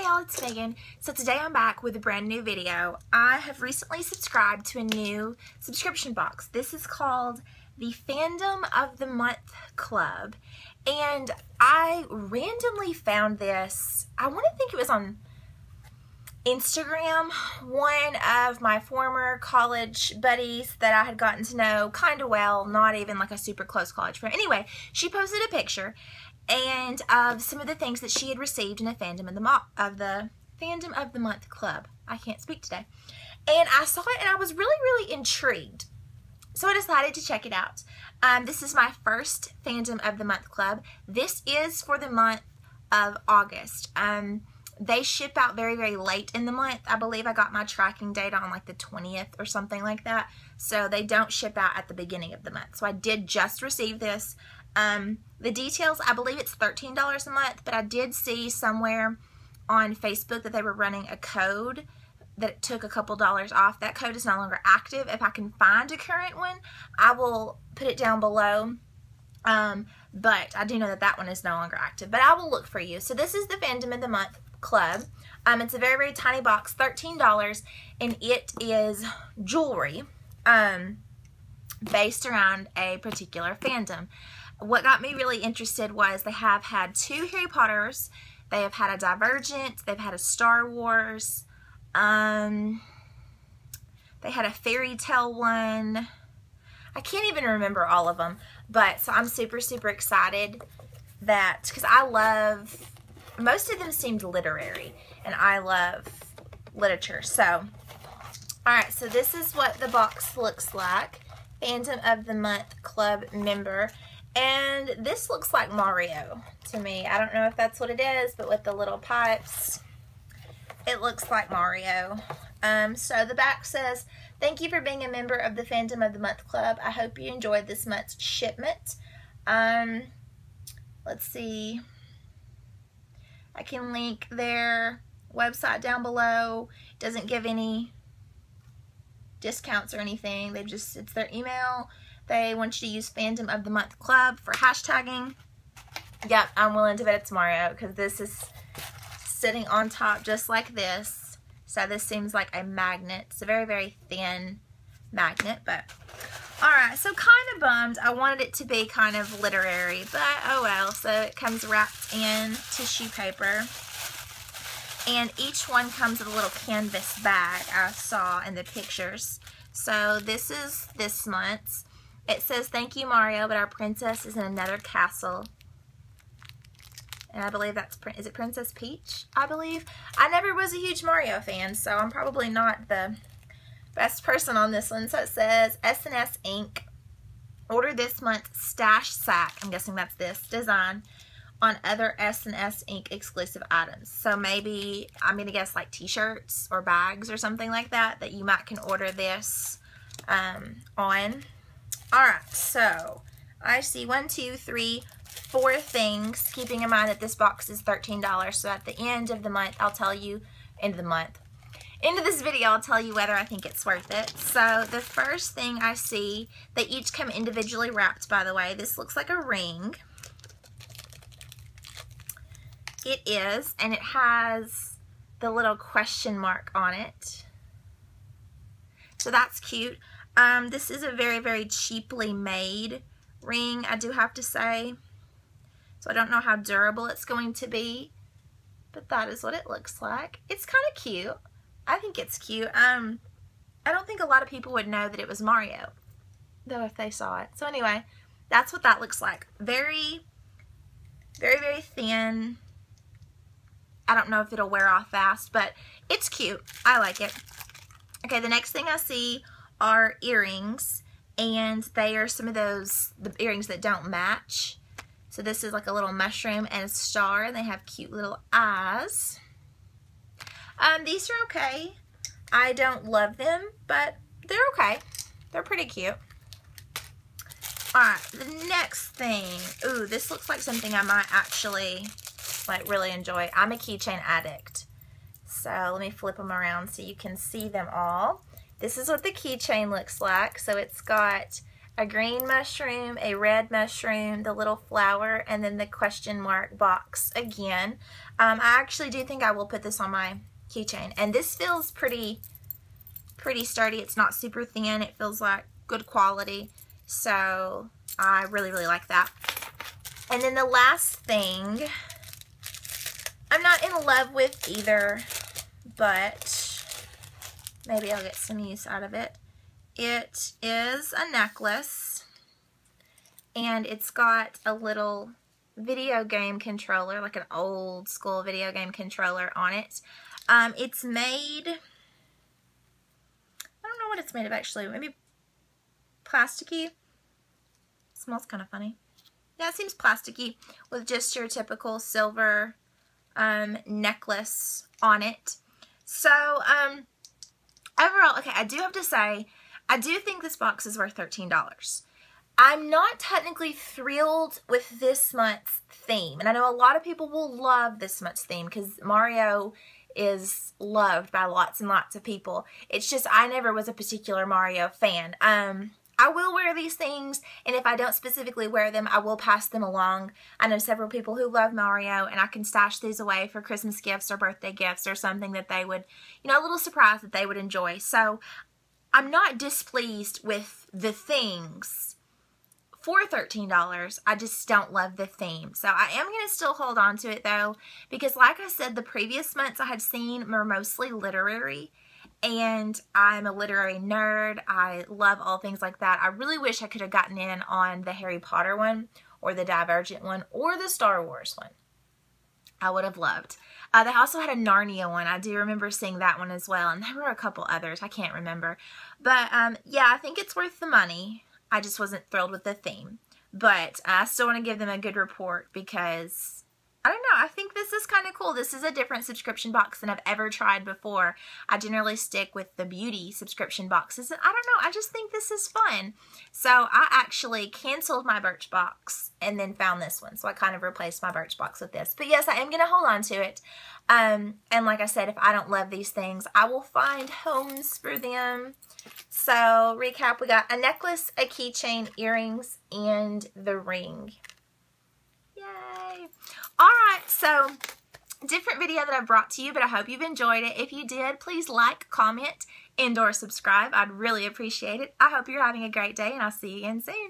Hey y'all, it's Meagan. So today I'm back with a brand new video. I have recently subscribed to a new subscription box. This is called the Fandom of the Month Club. And I randomly found this, I want to think it was on Instagram. One of my former college buddies that I had gotten to know kind of well, not even like a super close college friend. Anyway, she posted a picture and of some of the things that she had received in the fandom of the of the fandom of the month club. I can't speak today. And I saw it and I was really, really intrigued. So I decided to check it out. Um, this is my first fandom of the month club. This is for the month of August. Um, they ship out very, very late in the month. I believe I got my tracking data on like the 20th or something like that. So they don't ship out at the beginning of the month. So I did just receive this. Um, the details, I believe it's $13 a month, but I did see somewhere on Facebook that they were running a code that took a couple dollars off. That code is no longer active. If I can find a current one, I will put it down below. Um, but I do know that that one is no longer active. But I will look for you. So this is the Fandom of the Month Club. Um, it's a very, very tiny box, $13, and it is jewelry um, based around a particular fandom what got me really interested was they have had two Harry Potters, they have had a Divergent, they've had a Star Wars, um, they had a fairy tale one. I can't even remember all of them, but so I'm super, super excited that, because I love, most of them seemed literary, and I love literature. So, all right, so this is what the box looks like. Fandom of the Month Club member. And this looks like Mario to me. I don't know if that's what it is, but with the little pipes, it looks like Mario. Um, so the back says, Thank you for being a member of the Fandom of the Month Club. I hope you enjoyed this month's shipment. Um, let's see. I can link their website down below. It doesn't give any discounts or anything. They just, it's their email they want you to use Fandom of the Month Club for hashtagging. Yep, I'm willing to bet it's Mario because this is sitting on top just like this. So this seems like a magnet. It's a very, very thin magnet, but Alright, so kind of bummed. I wanted it to be kind of literary, but oh well. So it comes wrapped in tissue paper. And each one comes with a little canvas bag I saw in the pictures. So this is this month's. It says, thank you, Mario, but our princess is in another castle. And I believe that's, is it Princess Peach? I believe. I never was a huge Mario fan, so I'm probably not the best person on this one. So it says, S&S Ink. Order this month stash sack. I'm guessing that's this design on other S&S Ink exclusive items. So maybe, I'm going to guess like t-shirts or bags or something like that, that you might can order this um, on. All right, so I see one, two, three, four things, keeping in mind that this box is $13. So at the end of the month, I'll tell you, end of the month, end of this video, I'll tell you whether I think it's worth it. So the first thing I see, they each come individually wrapped, by the way. This looks like a ring. It is, and it has the little question mark on it. So that's cute. Um, this is a very, very cheaply made ring, I do have to say. So I don't know how durable it's going to be, but that is what it looks like. It's kind of cute. I think it's cute. Um, I don't think a lot of people would know that it was Mario, though if they saw it. So anyway, that's what that looks like. Very, very, very thin. I don't know if it'll wear off fast, but it's cute. I like it. Okay, the next thing I see are earrings and they are some of those the earrings that don't match. So this is like a little mushroom and a star and they have cute little eyes. Um, these are okay. I don't love them, but they're okay. They're pretty cute. Alright, the next thing. Ooh, this looks like something I might actually like really enjoy. I'm a keychain addict. So let me flip them around so you can see them all. This is what the keychain looks like. So it's got a green mushroom, a red mushroom, the little flower, and then the question mark box again. Um, I actually do think I will put this on my keychain. And this feels pretty, pretty sturdy. It's not super thin. It feels like good quality. So I really, really like that. And then the last thing, I'm not in love with either, but maybe I'll get some use out of it. It is a necklace, and it's got a little video game controller, like an old school video game controller on it. Um, it's made, I don't know what it's made of actually, maybe plasticky. It smells kind of funny. Yeah, it seems plasticky with just your typical silver um, necklace on it. So, um, overall, okay, I do have to say, I do think this box is worth $13. I'm not technically thrilled with this month's theme. And I know a lot of people will love this month's theme because Mario is loved by lots and lots of people. It's just I never was a particular Mario fan. Um, I will wear these things, and if I don't specifically wear them, I will pass them along. I know several people who love Mario, and I can stash these away for Christmas gifts or birthday gifts or something that they would, you know, a little surprise that they would enjoy. So I'm not displeased with the things for $13. I just don't love the theme. So I am going to still hold on to it though, because like I said, the previous months I had seen were mostly literary and I'm a literary nerd. I love all things like that. I really wish I could have gotten in on the Harry Potter one or the Divergent one or the Star Wars one. I would have loved. Uh, they also had a Narnia one. I do remember seeing that one as well. And there were a couple others. I can't remember. But um, yeah, I think it's worth the money. I just wasn't thrilled with the theme. But I still want to give them a good report because I don't know. I think this is kind of cool. This is a different subscription box than I've ever tried before. I generally stick with the beauty subscription boxes. And I don't know. I just think this is fun. So I actually canceled my Birchbox and then found this one. So I kind of replaced my Birchbox with this. But yes, I am going to hold on to it. Um, and like I said, if I don't love these things, I will find homes for them. So recap, we got a necklace, a keychain, earrings, and the ring. Yay! Alright, so different video that I brought to you, but I hope you've enjoyed it. If you did, please like, comment, and or subscribe. I'd really appreciate it. I hope you're having a great day, and I'll see you again soon.